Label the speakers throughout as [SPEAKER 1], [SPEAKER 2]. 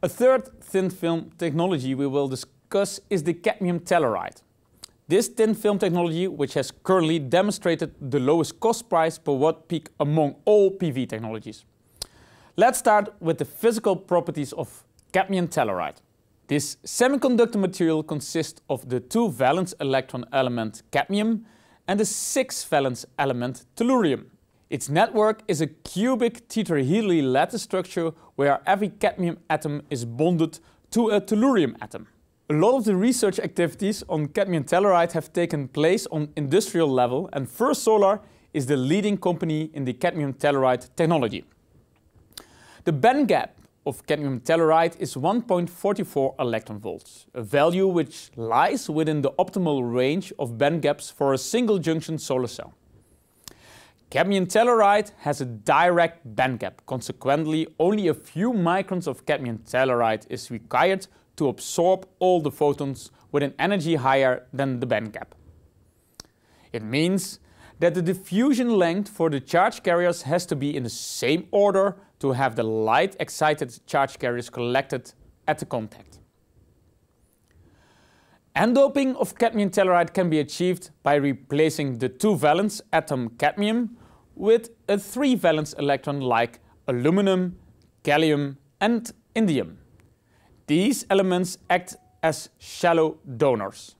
[SPEAKER 1] A third thin film technology we will discuss is the cadmium telluride. This thin film technology, which has currently demonstrated the lowest cost price per watt peak among all PV technologies. Let's start with the physical properties of cadmium telluride. This semiconductor material consists of the two valence electron element cadmium and the six valence element tellurium. Its network is a cubic tetrahedrally lattice structure where every cadmium atom is bonded to a tellurium atom. A lot of the research activities on cadmium telluride have taken place on industrial level and First Solar is the leading company in the cadmium telluride technology. The band gap of cadmium telluride is 1.44 electron volts, a value which lies within the optimal range of band gaps for a single junction solar cell. Cadmium telluride has a direct band gap, consequently only a few microns of cadmium telluride is required to absorb all the photons with an energy higher than the band gap. It means that the diffusion length for the charge carriers has to be in the same order to have the light excited charge carriers collected at the contact. N-doping of cadmium telluride can be achieved by replacing the two valence atom cadmium with a three valence electron like aluminum, gallium and indium. These elements act as shallow donors.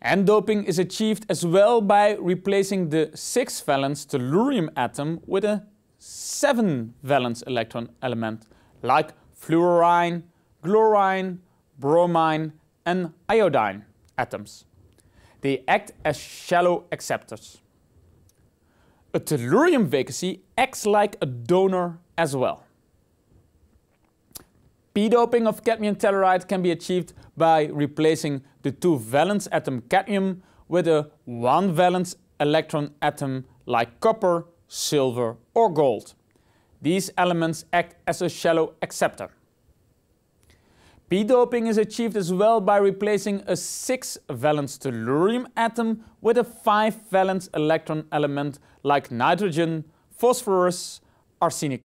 [SPEAKER 1] N-doping is achieved as well by replacing the 6 valence tellurium atom with a 7 valence electron element like fluorine, chlorine, bromine and iodine atoms. They act as shallow acceptors. A tellurium vacancy acts like a donor as well. P-doping of cadmium telluride can be achieved by replacing the two valence atom cadmium with a one valence electron atom like copper, silver or gold. These elements act as a shallow acceptor. P-doping is achieved as well by replacing a 6 valence tellurium atom with a 5 valence electron element like nitrogen, phosphorus, arsenic.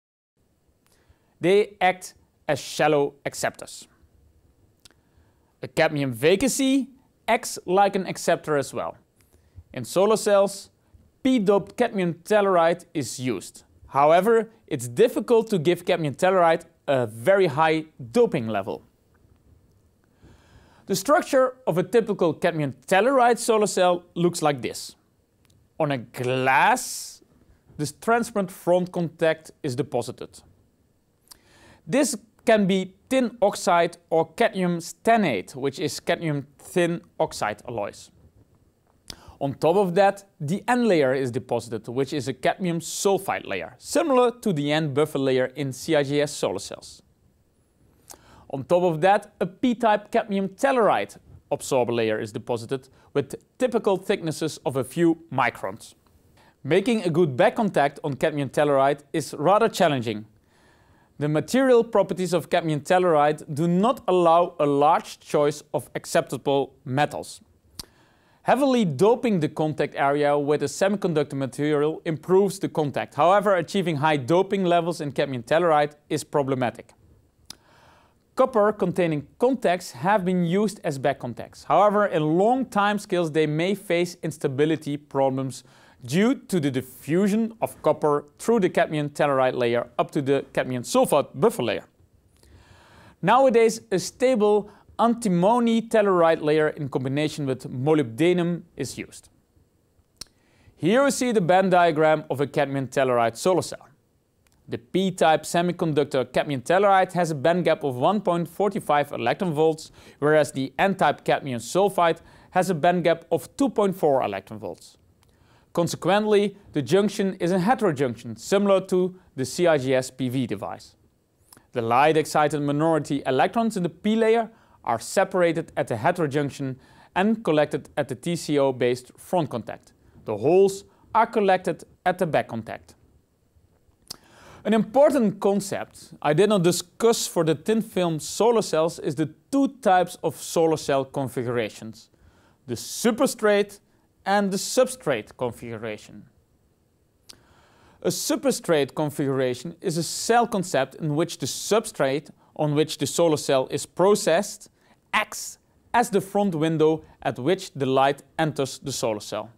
[SPEAKER 1] They act as shallow acceptors. A cadmium vacancy acts like an acceptor as well. In solar cells, p-doped cadmium telluride is used. However, it's difficult to give cadmium telluride a very high doping level. The structure of a typical cadmium telluride solar cell looks like this. On a glass, this transparent front contact is deposited. This can be tin oxide or cadmium stannate, which is cadmium tin oxide alloys. On top of that, the N layer is deposited, which is a cadmium sulfide layer, similar to the N buffer layer in CIGS solar cells. On top of that, a p-type cadmium telluride absorber layer is deposited with typical thicknesses of a few microns. Making a good back contact on cadmium telluride is rather challenging the material properties of cadmium telluride do not allow a large choice of acceptable metals. Heavily doping the contact area with a semiconductor material improves the contact. However, achieving high doping levels in cadmium telluride is problematic. Copper containing contacts have been used as back contacts. However, in long time scales they may face instability problems due to the diffusion of copper through the cadmium telluride layer up to the cadmium sulfide buffer layer. Nowadays, a stable antimony telluride layer in combination with molybdenum is used. Here we see the band diagram of a cadmium telluride solar cell. The p-type semiconductor cadmium telluride has a band gap of 1.45 electron volts, whereas the n-type cadmium sulfide has a band gap of 2.4 electron volts. Consequently, the junction is a heterojunction, similar to the CIGS PV device. The light-excited minority electrons in the p layer are separated at the heterojunction and collected at the TCO-based front contact. The holes are collected at the back contact. An important concept I did not discuss for the thin film solar cells is the two types of solar cell configurations. The superstrate and the substrate configuration. A superstrate configuration is a cell concept in which the substrate on which the solar cell is processed acts as the front window at which the light enters the solar cell.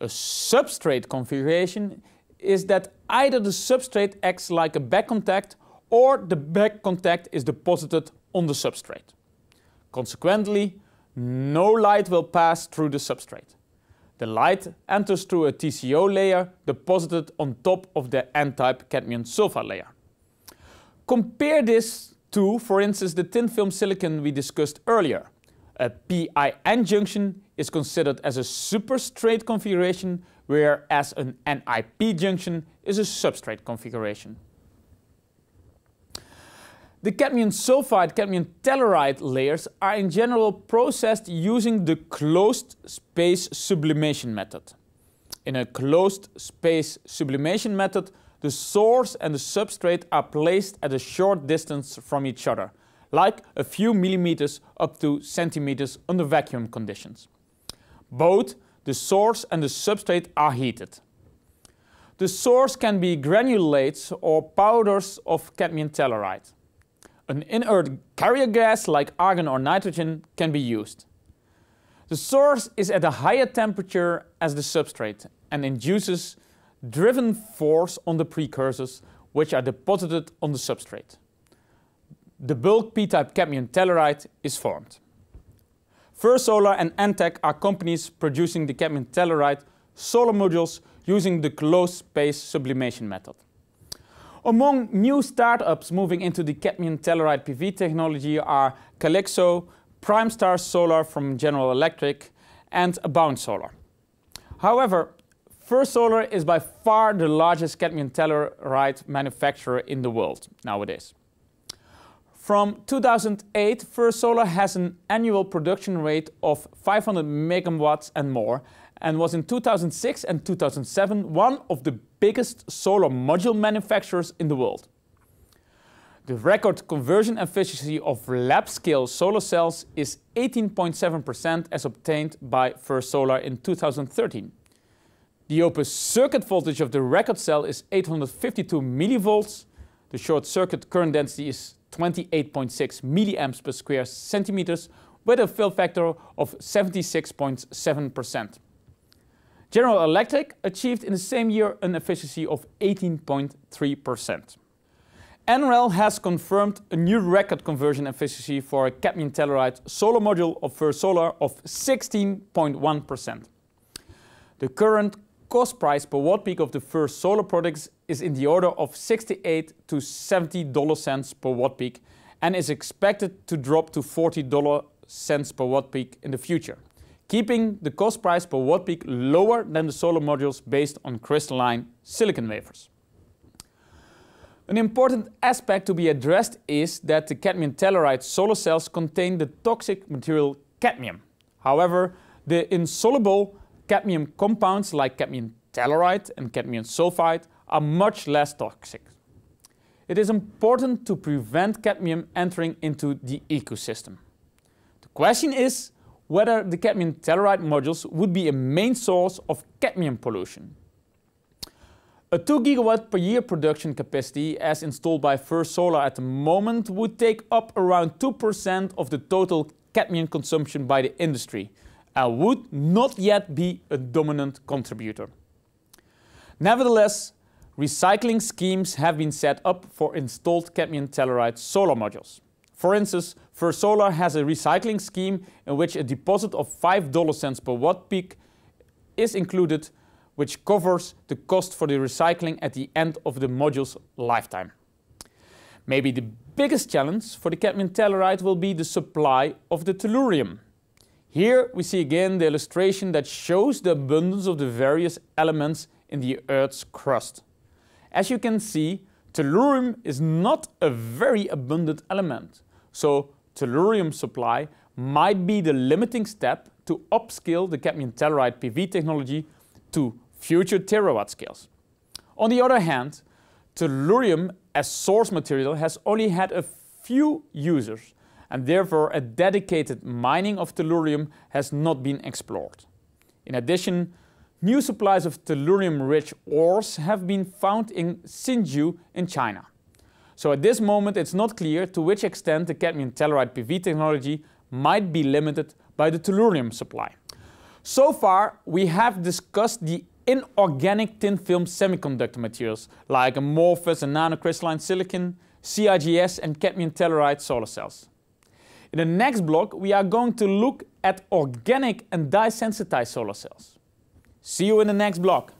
[SPEAKER 1] A substrate configuration is that either the substrate acts like a back contact or the back contact is deposited on the substrate. Consequently, no light will pass through the substrate. The light enters through a TCO layer deposited on top of the N-type cadmium sulfide layer. Compare this to, for instance, the thin film silicon we discussed earlier. A PIN junction is considered as a superstrate configuration, whereas an NIP junction is a substrate configuration. The cadmium sulfide, cadmium telluride layers are in general processed using the closed space sublimation method. In a closed space sublimation method, the source and the substrate are placed at a short distance from each other, like a few millimeters up to centimeters under vacuum conditions. Both the source and the substrate are heated. The source can be granulates or powders of cadmium telluride. An inert carrier gas like argon or nitrogen can be used. The source is at a higher temperature as the substrate and induces driven force on the precursors which are deposited on the substrate. The bulk p-type cadmium telluride is formed. First Solar and Antec are companies producing the cadmium telluride solar modules using the closed space sublimation method. Among new startups moving into the cadmium telluride PV technology are Calyxo, Primestar Solar from General Electric, and Abound Solar. However, First Solar is by far the largest cadmium telluride manufacturer in the world nowadays. From 2008, First Solar has an annual production rate of 500 megawatts and more, and was in 2006 and 2007 one of the biggest solar module manufacturers in the world. The record conversion efficiency of lab-scale solar cells is 18.7% as obtained by First Solar in 2013. The open circuit voltage of the record cell is 852 millivolts. The short circuit current density is 28.6 milliamps per square centimeters with a fill factor of 76.7%. General Electric achieved in the same year an efficiency of 18.3%. NREL has confirmed a new record conversion efficiency for a cadmium telluride solar module of First Solar of 16.1%. The current cost price per watt peak of the First Solar products is in the order of 68 to 70 dollar cents per watt peak and is expected to drop to 40 dollar cents per watt peak in the future keeping the cost price per watt peak lower than the solar modules based on crystalline silicon wafers. An important aspect to be addressed is that the cadmium telluride solar cells contain the toxic material cadmium. However, the insoluble cadmium compounds like cadmium telluride and cadmium sulfide are much less toxic. It is important to prevent cadmium entering into the ecosystem. The question is, whether the cadmium telluride modules would be a main source of cadmium pollution. A 2 gigawatt per year production capacity as installed by First Solar at the moment would take up around 2% of the total cadmium consumption by the industry and would not yet be a dominant contributor. Nevertheless, recycling schemes have been set up for installed cadmium telluride solar modules. For instance, First Solar has a recycling scheme in which a deposit of 5 dollar cents per watt peak is included, which covers the cost for the recycling at the end of the module's lifetime. Maybe the biggest challenge for the cadmium telluride will be the supply of the tellurium. Here we see again the illustration that shows the abundance of the various elements in the Earth's crust. As you can see, tellurium is not a very abundant element. So tellurium supply might be the limiting step to upscale the cadmium telluride PV technology to future terawatt scales. On the other hand, tellurium as source material has only had a few users and therefore a dedicated mining of tellurium has not been explored. In addition, new supplies of tellurium-rich ores have been found in Sichuan in China. So at this moment, it's not clear to which extent the cadmium telluride PV technology might be limited by the tellurium supply. So far, we have discussed the inorganic thin film semiconductor materials like amorphous and nanocrystalline silicon, CIGS and cadmium telluride solar cells. In the next block, we are going to look at organic and dye-sensitized solar cells. See you in the next block.